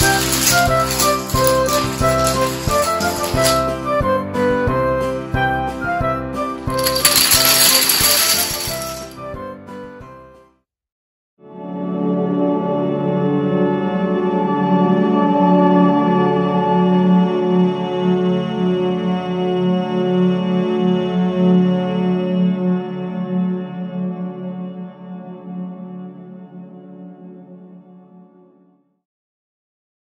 Thank you.